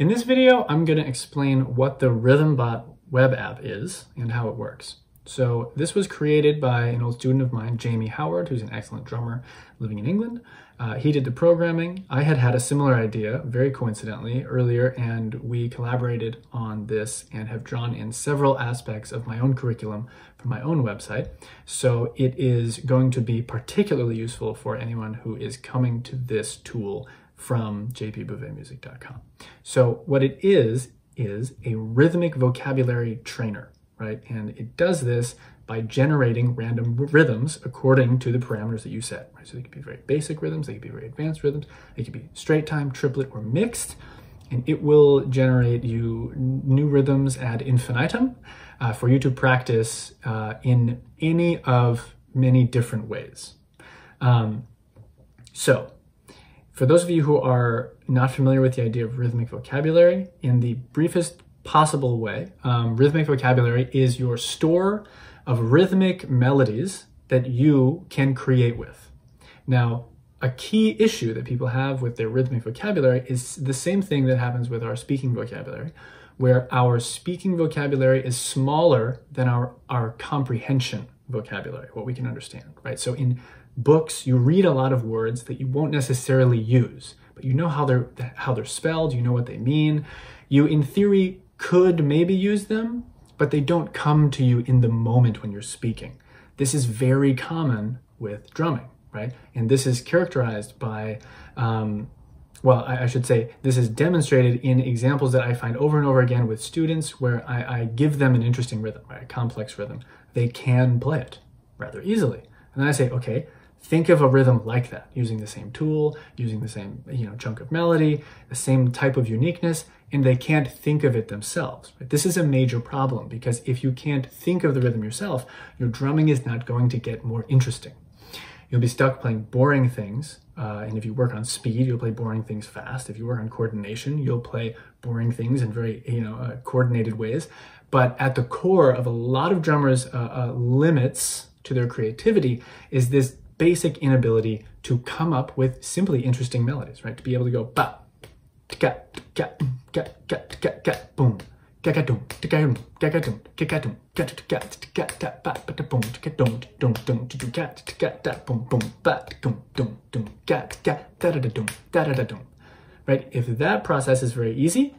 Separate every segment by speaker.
Speaker 1: In this video, I'm going to explain what the RhythmBot web app is and how it works. So this was created by an old student of mine, Jamie Howard, who's an excellent drummer living in England. Uh, he did the programming. I had had a similar idea, very coincidentally, earlier, and we collaborated on this and have drawn in several aspects of my own curriculum from my own website. So it is going to be particularly useful for anyone who is coming to this tool from jpbouvetmusic.com. So what it is, is a rhythmic vocabulary trainer right? And it does this by generating random rhythms according to the parameters that you set. Right? So they could be very basic rhythms, they could be very advanced rhythms, they could be straight time, triplet, or mixed. And it will generate you new rhythms ad infinitum uh, for you to practice uh, in any of many different ways. Um, so, for those of you who are not familiar with the idea of rhythmic vocabulary, in the briefest possible way. Um, rhythmic vocabulary is your store of rhythmic melodies that you can create with. Now, a key issue that people have with their rhythmic vocabulary is the same thing that happens with our speaking vocabulary, where our speaking vocabulary is smaller than our, our comprehension vocabulary, what we can understand, right? So in books, you read a lot of words that you won't necessarily use, but you know how they're how they're spelled, you know what they mean. You in theory could maybe use them, but they don't come to you in the moment when you're speaking. This is very common with drumming, right? And this is characterized by, um, well, I, I, should say, this is demonstrated in examples that I find over and over again with students where I, I give them an interesting rhythm, right? A complex rhythm. They can play it rather easily. And then I say, okay, think of a rhythm like that, using the same tool, using the same you know chunk of melody, the same type of uniqueness, and they can't think of it themselves. Right? This is a major problem because if you can't think of the rhythm yourself, your drumming is not going to get more interesting. You'll be stuck playing boring things, uh, and if you work on speed, you'll play boring things fast. If you work on coordination, you'll play boring things in very you know uh, coordinated ways. But at the core of a lot of drummers' uh, uh limits to their creativity is this basic inability to come up with simply interesting melodies, right? To be able to go ba, ga, ga, ga, ga, ga, ga, boom. Right? If that process is very easy,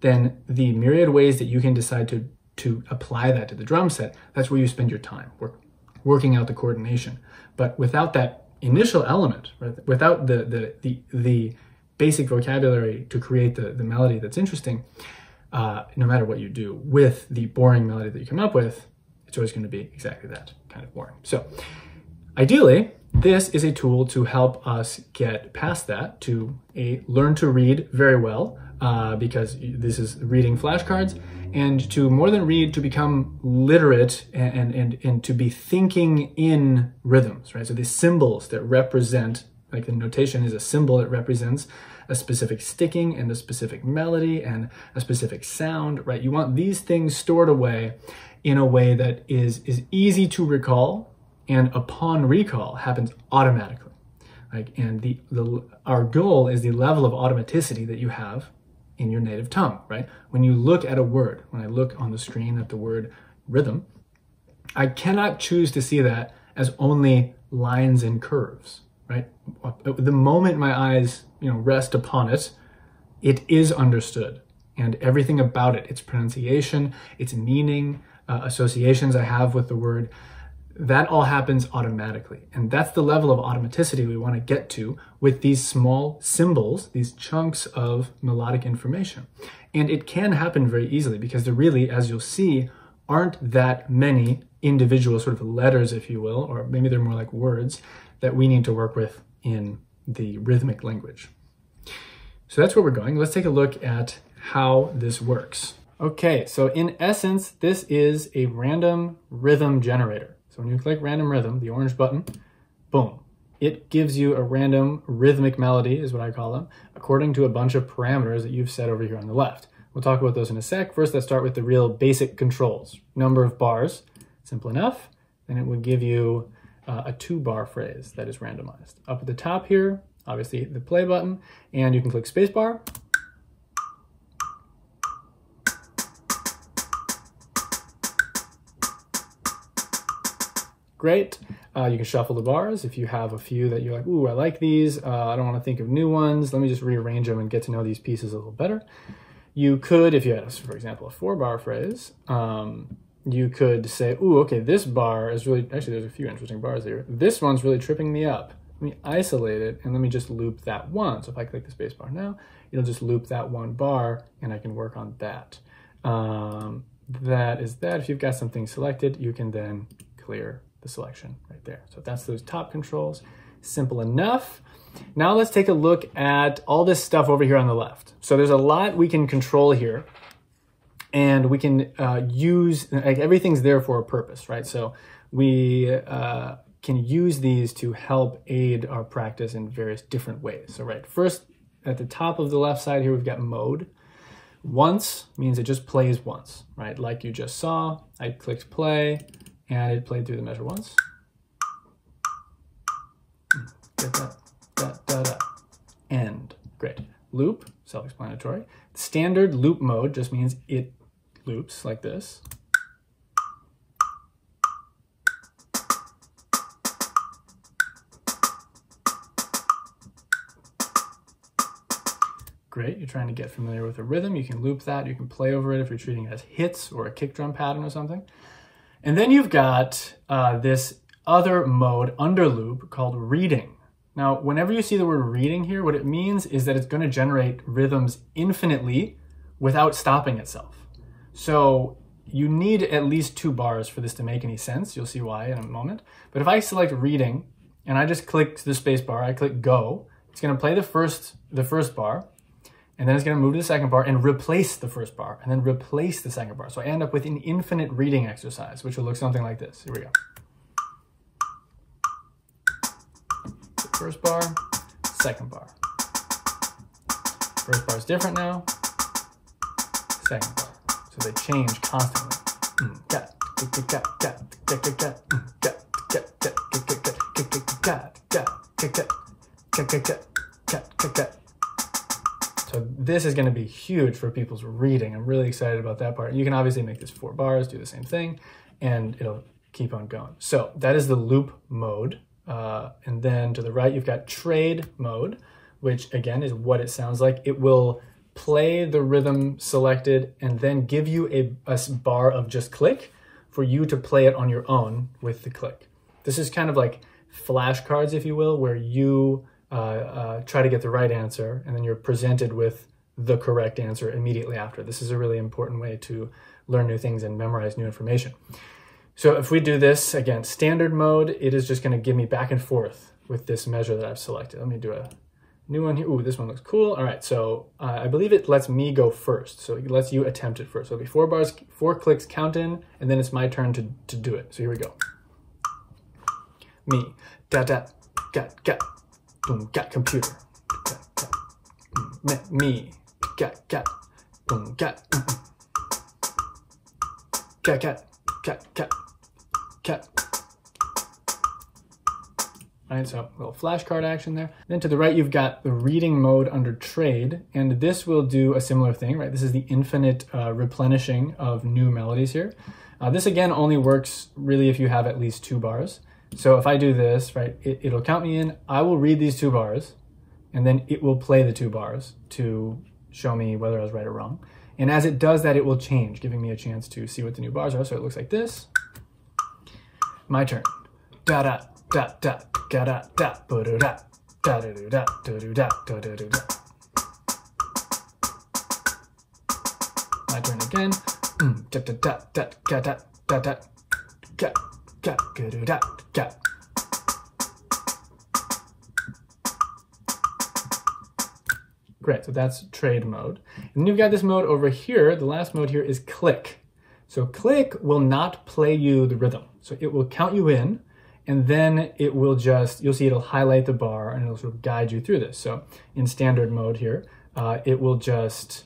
Speaker 1: then the myriad ways that you can decide to to apply that to the drum set, that's where you spend your time. Work working out the coordination. But without that initial element, right, without the, the, the, the basic vocabulary to create the, the melody that's interesting, uh, no matter what you do with the boring melody that you come up with, it's always going to be exactly that kind of boring. So ideally, this is a tool to help us get past that to a learn to read very well uh, because this is reading flashcards and to more than read to become literate and, and, and to be thinking in rhythms right? So these symbols that represent like the notation is a symbol that represents a specific sticking and a specific melody and a specific sound right? You want these things stored away in a way that is is easy to recall and upon recall happens automatically. Like and the the our goal is the level of automaticity that you have in your native tongue, right? When you look at a word, when I look on the screen at the word rhythm, I cannot choose to see that as only lines and curves, right? The moment my eyes, you know, rest upon it, it is understood. And everything about it, its pronunciation, its meaning, uh, associations I have with the word, that all happens automatically. And that's the level of automaticity we want to get to with these small symbols, these chunks of melodic information. And it can happen very easily because there really, as you'll see, aren't that many individual sort of letters, if you will, or maybe they're more like words that we need to work with in the rhythmic language. So that's where we're going. Let's take a look at how this works. Okay, so in essence, this is a random rhythm generator. So when you click random rhythm, the orange button, boom, it gives you a random rhythmic melody, is what I call them, according to a bunch of parameters that you've set over here on the left. We'll talk about those in a sec. First, let's start with the real basic controls. Number of bars, simple enough. Then it would give you uh, a two bar phrase that is randomized. Up at the top here, obviously the play button, and you can click spacebar great. Uh, you can shuffle the bars if you have a few that you're like, ooh, I like these. Uh, I don't want to think of new ones. Let me just rearrange them and get to know these pieces a little better. You could, if you had, for example, a four bar phrase, um, you could say, ooh, okay, this bar is really, actually, there's a few interesting bars here. This one's really tripping me up. Let me isolate it and let me just loop that one. So if I click the space bar now, it'll just loop that one bar and I can work on that. Um, that is that. If you've got something selected, you can then clear the selection right there. So that's those top controls. Simple enough. Now let's take a look at all this stuff over here on the left. So there's a lot we can control here and we can uh, use, like everything's there for a purpose, right? So we uh, can use these to help aid our practice in various different ways. So right, first at the top of the left side here, we've got mode. Once means it just plays once, right? Like you just saw, I clicked play and it played through the measure once. Get that, da. End, great. Loop, self-explanatory. Standard loop mode just means it loops like this. Great, you're trying to get familiar with a rhythm, you can loop that, you can play over it if you're treating it as hits or a kick drum pattern or something. And then you've got uh, this other mode under loop called reading. Now, whenever you see the word reading here, what it means is that it's going to generate rhythms infinitely without stopping itself. So you need at least two bars for this to make any sense. You'll see why in a moment. But if I select reading and I just click the space bar, I click go, it's going to play the first, the first bar and then it's going to move to the second bar and replace the first bar, and then replace the second bar. So I end up with an infinite reading exercise, which will look something like this. Here we go. First bar, second bar. First bar is different now. Second bar. So they change constantly. So this is going to be huge for people's reading. I'm really excited about that part. You can obviously make this four bars, do the same thing, and it'll keep on going. So that is the loop mode. Uh, and then to the right, you've got trade mode, which again is what it sounds like. It will play the rhythm selected and then give you a, a bar of just click for you to play it on your own with the click. This is kind of like flashcards, if you will, where you uh, uh, try to get the right answer, and then you're presented with the correct answer immediately after. This is a really important way to learn new things and memorize new information. So if we do this, again, standard mode, it is just going to give me back and forth with this measure that I've selected. Let me do a new one here. Ooh, this one looks cool. All right, so uh, I believe it lets me go first. So it lets you attempt it first. So it'll be four bars, four clicks count in, and then it's my turn to, to do it. So here we go. Me, da da, got, got, boom, got computer. Got, me, got, got, boom, got, got, got, got, got, got. Right, so a little flashcard action there. Then to the right, you've got the reading mode under trade, and this will do a similar thing, right? This is the infinite uh, replenishing of new melodies here. Uh, this again only works really if you have at least two bars. So if I do this, right, it, it'll count me in. I will read these two bars, and then it will play the two bars to show me whether I was right or wrong. And as it does that, it will change, giving me a chance to see what the new bars are. So it looks like this. My turn. Da da da da da da da da da da da da da da da da da da My turn again. Da da da da da da da da da da, ga. Great, so that's trade mode. And then you've got this mode over here. The last mode here is click. So click will not play you the rhythm. So it will count you in, and then it will just, you'll see it'll highlight the bar and it'll sort of guide you through this. So in standard mode here, uh, it will just,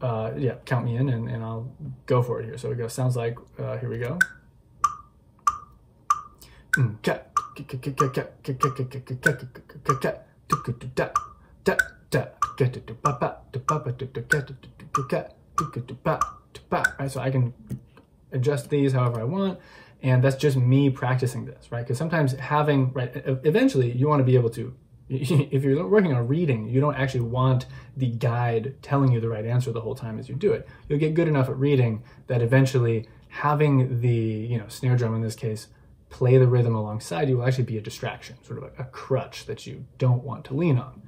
Speaker 1: uh, yeah, count me in and, and I'll go for it here. So it goes, sounds like, uh, here we go. Right, so I can adjust these however I want. And that's just me practicing this, right? Because sometimes having, right, eventually you want to be able to, if you're working on reading, you don't actually want the guide telling you the right answer the whole time as you do it. You'll get good enough at reading that eventually having the, you know, snare drum in this case, play the rhythm alongside you will actually be a distraction, sort of a, a crutch that you don't want to lean on.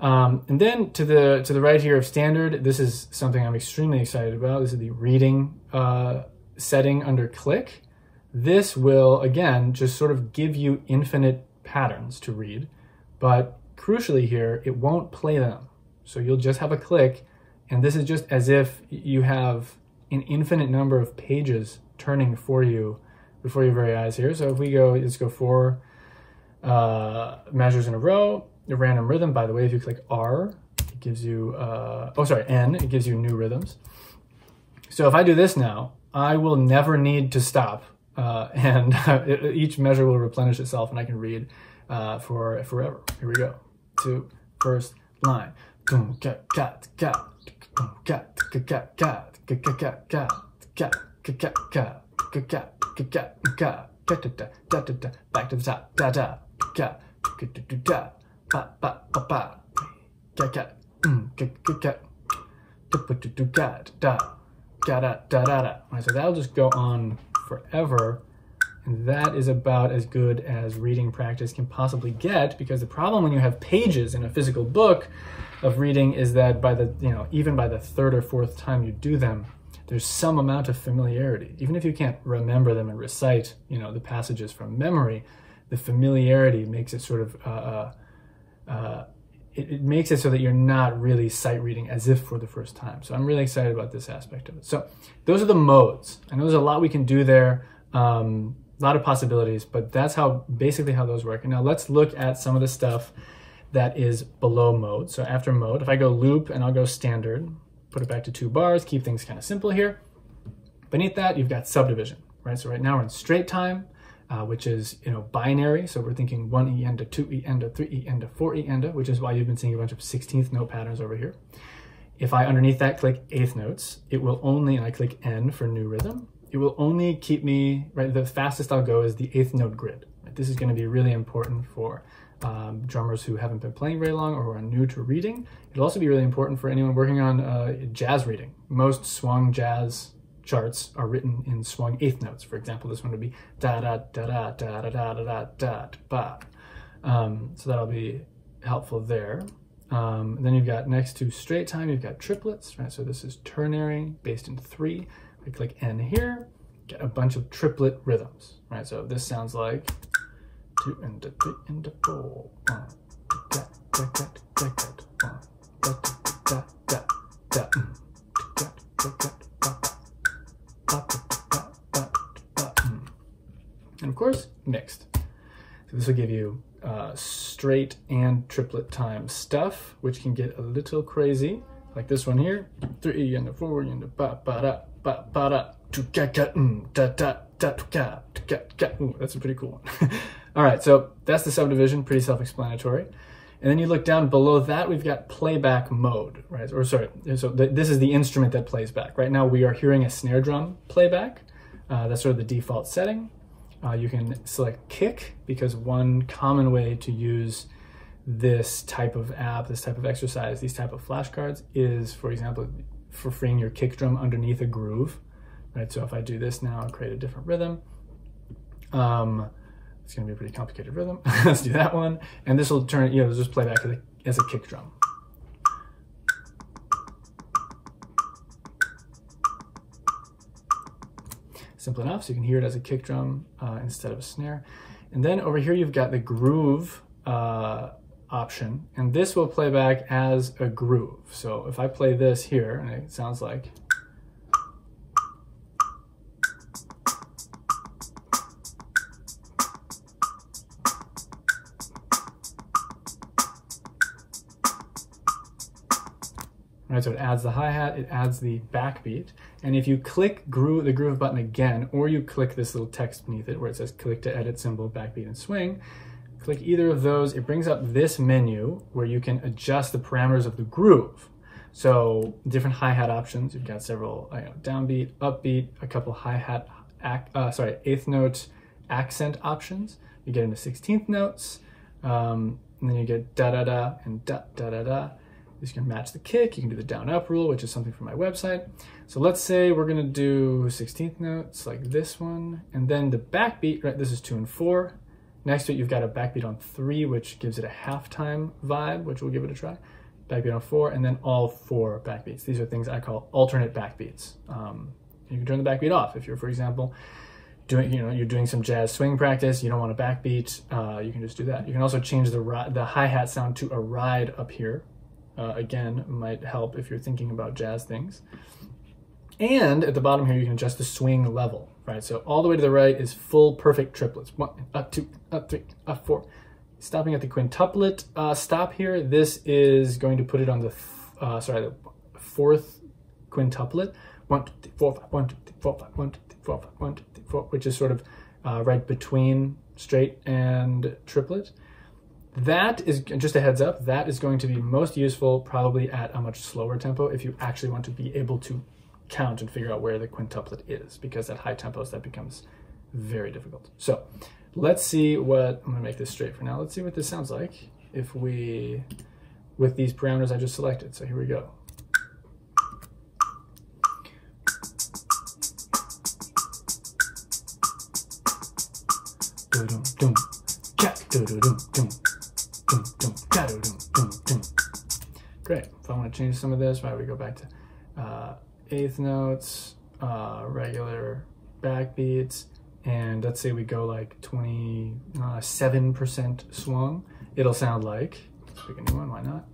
Speaker 1: Um, and then to the to the right here of standard, this is something I'm extremely excited about. This is the reading uh, setting under click. This will, again, just sort of give you infinite patterns to read, but crucially here, it won't play them. So you'll just have a click, and this is just as if you have an infinite number of pages turning for you before your very eyes here. So if we go, let's go four uh, measures in a row, a random rhythm. By the way, if you click R, it gives you, uh, oh, sorry, N, it gives you new rhythms. So if I do this now, I will never need to stop. Uh, and each measure will replenish itself and I can read uh, for forever. Here we go. To first line. Back to the top. Da da. Da ba ba ba ba ga ga mm ga ga ga da da da da da da da da da. Right, so that'll just go on forever. And that is about as good as reading practice can possibly get because the problem when you have pages in a physical book of reading is that by the, you know, even by the third or fourth time you do them, there's some amount of familiarity. Even if you can't remember them and recite, you know, the passages from memory, the familiarity makes it sort of uh, uh, uh, it, it, makes it so that you're not really sight reading as if for the first time. So I'm really excited about this aspect of it. So those are the modes. I know there's a lot we can do there, um, a lot of possibilities, but that's how basically how those work. And now let's look at some of the stuff that is below mode. So after mode, if I go loop and I'll go standard, put it back to two bars, keep things kind of simple here. Beneath that, you've got subdivision, right? So right now we're in straight time uh, which is you know binary. So we're thinking one E enda, two E enda, three E enda, four E enda, which is why you've been seeing a bunch of 16th note patterns over here. If I underneath that click eighth notes, it will only, and I click N for new rhythm, it will only keep me, right, the fastest I'll go is the eighth note grid. Right? This is gonna be really important for um, drummers who haven't been playing very long or who are new to reading. It'll also be really important for anyone working on uh, jazz reading. Most swung jazz charts are written in swung eighth notes. For example, this one would be da da da da da da da da da da ba. Um, so that'll be helpful there. Um, then you've got next to straight time, you've got triplets, right? So this is ternary based in three. I click N here, get a bunch of triplet rhythms, right? So this sounds like two and a three a four. One, da, da, da, da, da, one, da, da, da, da, da, da, da, da, And of course, mixed. So this will give you uh, straight and triplet time stuff, which can get a little crazy, like this one here. Three and a four and a ba ba da ba ba da da da da. Ooh, that's a pretty cool one. All right, so that's the subdivision, pretty self-explanatory. And then you look down below that, we've got playback mode, right? Or sorry, so th this is the instrument that plays back. Right now we are hearing a snare drum playback. Uh, that's sort of the default setting. Uh, you can select kick because one common way to use this type of app, this type of exercise, these type of flashcards is, for example, for freeing your kick drum underneath a groove, right? So if I do this now, I'll create a different rhythm. Um, it's gonna be a pretty complicated rhythm. Let's do that one. And this will turn, you know, just play back as a, kick drum. simple enough. So you can hear it as a kick drum uh, instead of a snare. And then over here, you've got the groove uh, option, and this will play back as a groove. So if I play this here, and it sounds like so it adds the hi-hat, it adds the backbeat, and if you click groove, the groove button again, or you click this little text beneath it where it says click to edit cymbal, backbeat, and swing, click either of those, it brings up this menu where you can adjust the parameters of the groove. So different hi-hat options, you've got several you know, downbeat, upbeat, a couple hi-hat uh, sorry, eighth note accent options. You get into 16th notes, um, and then you get da da da and da da da da. You can match the kick. You can do the down up rule, which is something from my website. So let's say we're gonna do 16th notes like this one, and then the backbeat, right? This is two and four. Next to it, you've got a backbeat on three, which gives it a halftime vibe, which we'll give it a try. Backbeat on four, and then all four backbeats. These are things I call alternate backbeats. Um, you can turn the backbeat off if you're, for example, doing you know you're doing some jazz swing practice. You don't want a backbeat. Uh, you can just do that. You can also change the the hi hat sound to a ride up here. Uh, again, might help if you're thinking about jazz things. And at the bottom here, you can adjust the swing level, right? So all the way to the right is full perfect triplets. One, up two, up three, up four. Stopping at the quintuplet uh, stop here, this is going to put it on the, uh, sorry, the fourth quintuplet. One, two, three, four, five, one, two, three, four, five, one, two, three, four, five, one, two, three, four, which is sort of uh, right between straight and triplet. That is just a heads up. That is going to be most useful probably at a much slower tempo if you actually want to be able to count and figure out where the quintuplet is because at high tempos that becomes very difficult. So let's see what, I'm gonna make this straight for now. Let's see what this sounds like if we, with these parameters I just selected. So here we go. Great. If I want to change some of this, right, we go back to uh, eighth notes, uh, regular backbeats, and let's say we go like 27% uh, swung, it'll sound like, pick a new one, why not?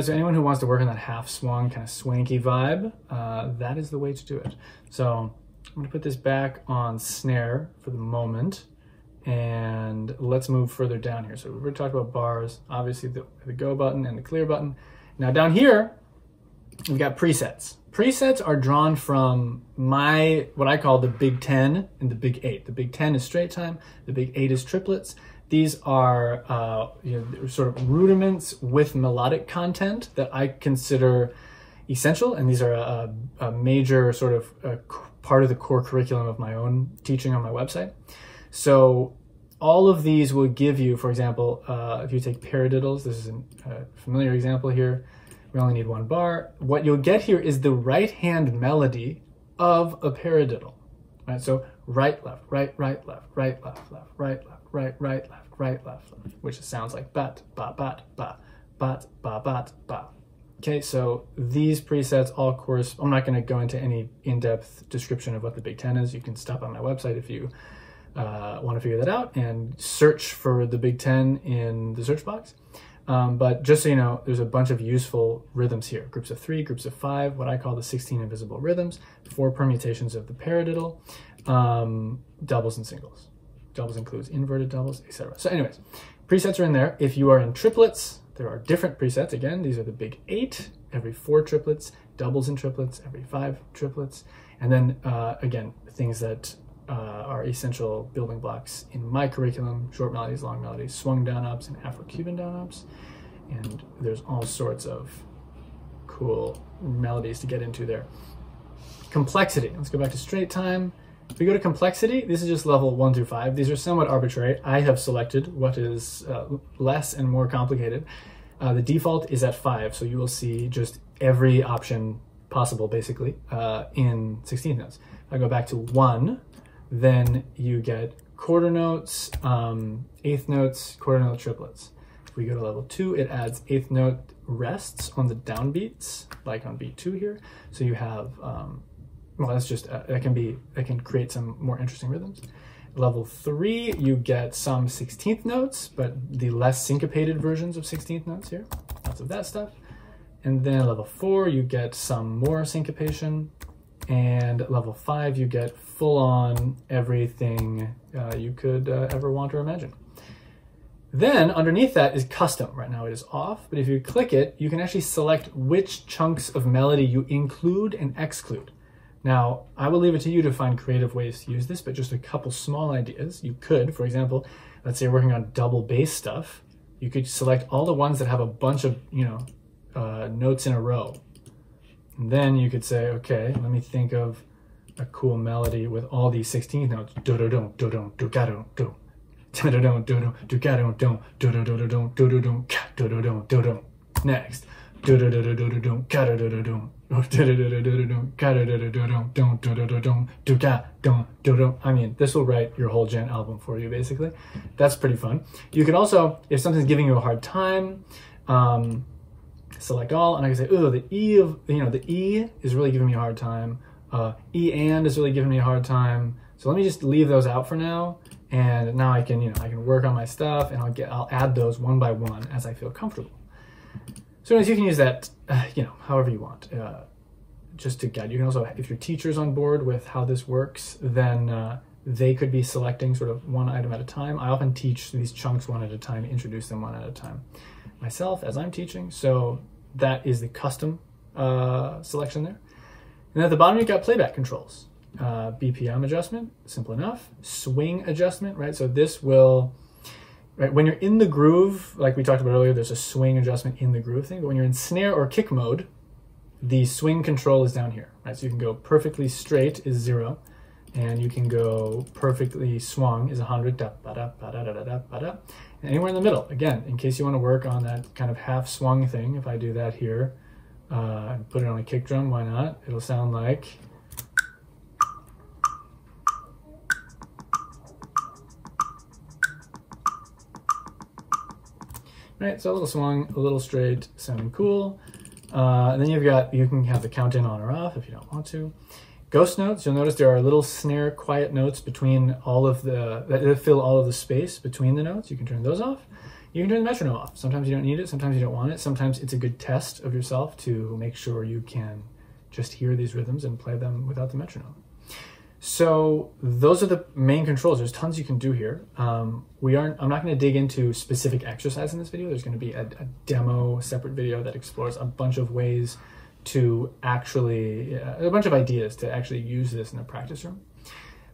Speaker 1: Right, so anyone who wants to work on that half swung, kind of swanky vibe, uh, that is the way to do it. So I'm gonna put this back on snare for the moment and let's move further down here. So we're talking about bars, obviously the, the go button and the clear button. Now down here, we've got presets. Presets are drawn from my, what I call the big 10 and the big eight. The big 10 is straight time, the big eight is triplets. These are uh, you know, sort of rudiments with melodic content that I consider essential, and these are a, a major sort of part of the core curriculum of my own teaching on my website. So all of these will give you, for example, uh, if you take paradiddles, this is a familiar example here. We only need one bar. What you'll get here is the right hand melody of a paradiddle. Right? So right, left, right, right, left, right, left, left, right, left, right, right, left, right, left, which sounds like bat, ba, bat, ba, bat, ba, bat, ba. Okay, so these presets all course, I'm not gonna go into any in-depth description of what the Big Ten is. You can stop on my website if you uh, wanna figure that out and search for the Big Ten in the search box. Um, but just so you know, there's a bunch of useful rhythms here. Groups of three, groups of five, what I call the 16 invisible rhythms, four permutations of the paradiddle, um, doubles and singles. Doubles includes inverted doubles, etc. So anyways, presets are in there. If you are in triplets, there are different presets. Again, these are the big eight, every four triplets, doubles and triplets, every five triplets. And then uh, again, things that uh, are essential building blocks in my curriculum, short melodies, long melodies, swung down ups and Afro-Cuban down ups. And there's all sorts of cool melodies to get into there. Complexity, let's go back to straight time. If we go to complexity, this is just level one through five. These are somewhat arbitrary. I have selected what is uh, less and more complicated. Uh, the default is at five, so you will see just every option possible, basically, uh, in 16th notes. If I go back to one, then you get quarter notes, um, eighth notes, quarter note triplets. If we go to level two, it adds eighth note rests on the downbeats, like on beat two here. So you have, um, well, that's just, uh, that can be, that can create some more interesting rhythms. Level three, you get some 16th notes, but the less syncopated versions of 16th notes here. Lots of that stuff. And then level four, you get some more syncopation. And level five, you get full on everything uh, you could uh, ever want or imagine. Then underneath that is custom. Right now it is off, but if you click it, you can actually select which chunks of melody you include and exclude. Now, I will leave it to you to find creative ways to use this, but just a couple small ideas. You could, for example, let's say you're working on double bass stuff, you could select all the ones that have a bunch of, you know, uh, notes in a row. Then you could say, okay, let me think of a cool melody with all these 16th notes. Do do do do do do ga do do. Do do do do do ga do do. Do do do do do do do do ga do do do do do. Next. Do do do do do do do ga do do do do. I mean, this will write your whole djent album for you, basically. That's pretty fun. You could also, if something's giving you a hard time, um, select all, and I can say, oh, the E of, you know, the E is really giving me a hard time. Uh, e and is really giving me a hard time. So let me just leave those out for now. And now I can, you know, I can work on my stuff and I'll get, I'll add those one by one as I feel comfortable. So anyways, you can use that, uh, you know, however you want, uh, just to guide. You can also, if your teacher's on board with how this works, then uh, they could be selecting sort of one item at a time. I often teach these chunks one at a time, introduce them one at a time myself as I'm teaching. So that is the custom uh, selection there. And at the bottom, you've got playback controls. Uh, BPM adjustment, simple enough. Swing adjustment, right? So this will, right, when you're in the groove, like we talked about earlier, there's a swing adjustment in the groove thing. But when you're in snare or kick mode, the swing control is down here, right? So you can go perfectly straight is zero, and you can go perfectly swung is 100, da, ba, da, ba, da, da, da, ba, da. Anywhere in the middle, again, in case you want to work on that kind of half swung thing, if I do that here, uh, and put it on a kick drum, why not? It'll sound like. Right, so a little swung, a little straight, sounding cool. Uh, and then you've got, you can have the count in on or off if you don't want to. Ghost notes, you'll notice there are little snare quiet notes between all of the, that fill all of the space between the notes. You can turn those off. You can turn the metronome off. Sometimes you don't need it, sometimes you don't want it. Sometimes it's a good test of yourself to make sure you can just hear these rhythms and play them without the metronome. So those are the main controls. There's tons you can do here. Um, we aren't. I'm not going to dig into specific exercise in this video. There's going to be a, a, demo, separate video that explores a bunch of ways to actually, uh, a bunch of ideas to actually use this in a practice room.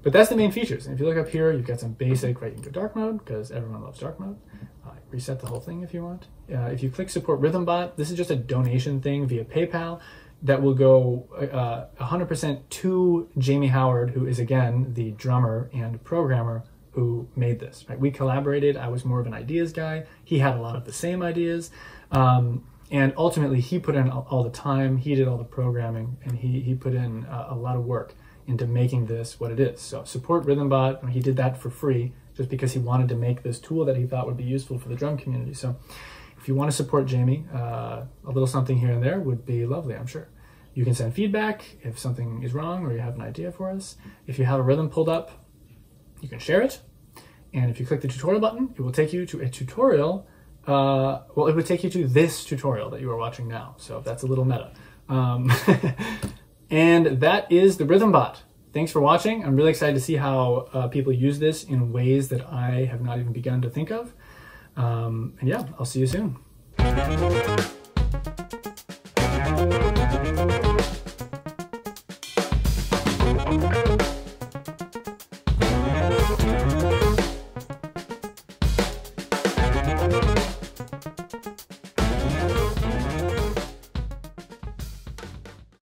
Speaker 1: But that's the main features. And if you look up here, you've got some basic, right, you can go dark mode because everyone loves dark mode. Uh, reset the whole thing if you want. Uh, if you click support RhythmBot, this is just a donation thing via PayPal that will go uh, 100% to Jamie Howard, who is again the drummer and programmer who made this. Right? We collaborated. I was more of an ideas guy. He had a lot of the same ideas. Um, and ultimately, he put in all the time, he did all the programming, and he, he put in a, lot of work into making this what it is. So support RhythmBot, he did that for free just because he wanted to make this tool that he thought would be useful for the drum community. So if you want to support Jamie, uh, a little something here and there would be lovely, I'm sure. You can send feedback if something is wrong or you have an idea for us. If you have a rhythm pulled up, you can share it. And if you click the tutorial button, it will take you to a tutorial. Uh, well, it would take you to this tutorial that you are watching now. So that's a little meta. Um, And that is the Rhythm Bot. Thanks for watching. I'm really excited to see how uh, people use this in ways that I have not even begun to think of. Um, and yeah, I'll see you soon.